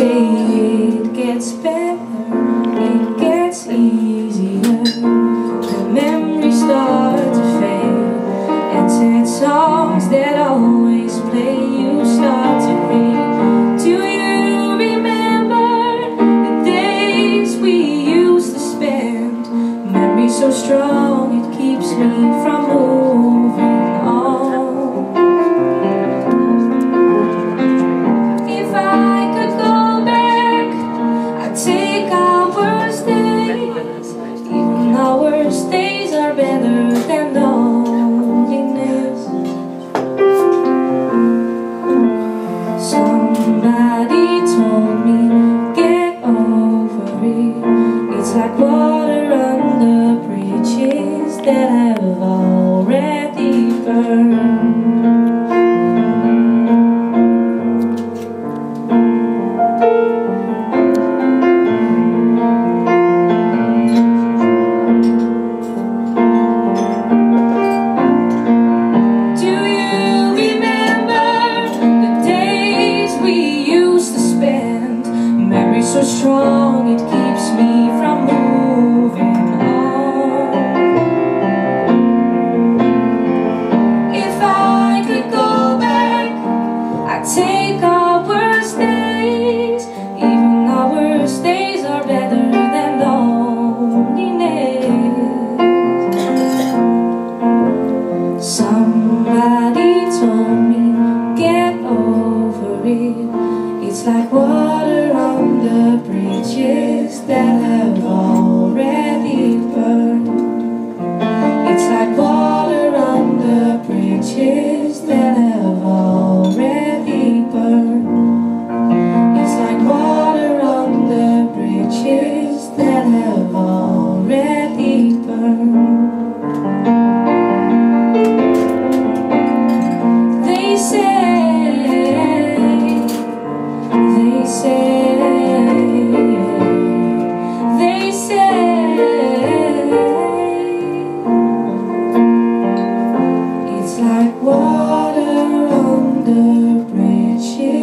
say it gets better, it gets easier. The memories start to fade, and sad songs that always play you start to fade. Do you remember the days we used to spend? Memories so strong it keeps me worst days are better than loneliness. Somebody told me, get over it. It's like water on under bridges that have already burned. So strong it keeps me from moving on. If I could go back, I'd take our worst days. Even our worst days are better than loneliness. Somebody told me, get over it. It's like water the bridges that have already like water on the bridge. Yeah.